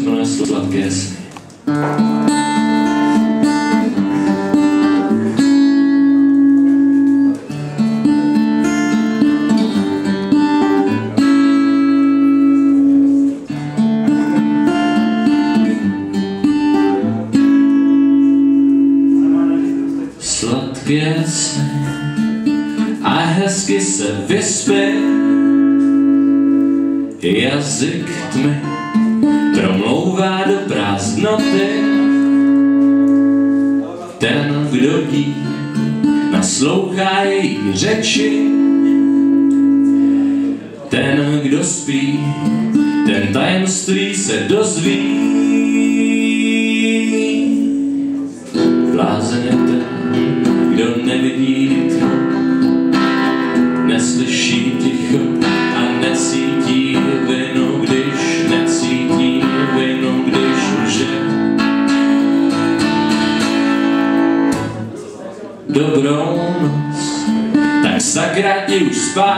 jmenuje Sladké sny. Sladké sny a hezky se vyspí jazyk tmy prázdnoty. Ten, kdo jí naslouchá její řeči, ten, kdo spí, ten tajemství se dozví. Dobrou noc, tak sakra ti už spát.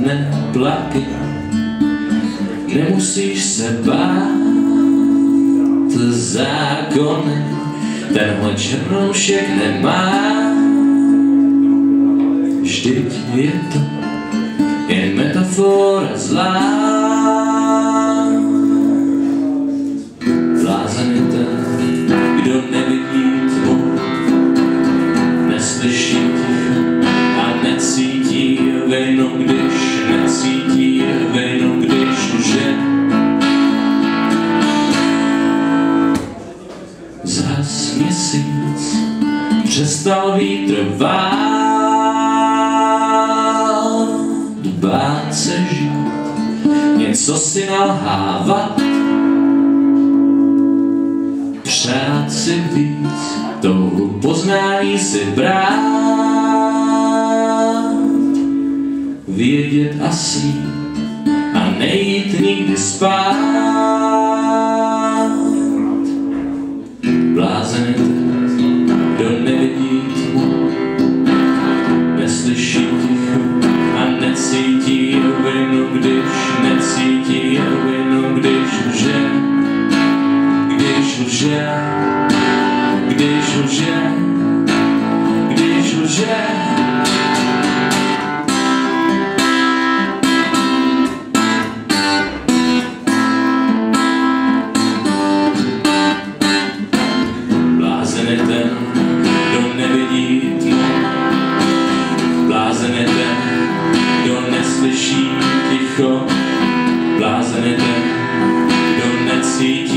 Neplakej, nemusíš se bát zákony, tenhle černoušek nemá. Vždyť je to jen metafora zlá. Když necítí vinu, když lže. Zas měsíc přestal vítr vát, bát se žít, něco si nalhávat, přát si víc, touhu poznání si brát, vědět a snít a nejít nikdy spát. Blázen je ten, kdo nevidí tmu, neslyší ticho a necítí vinu, když necítí vinu, když lže, když lže, když lže, když lže. see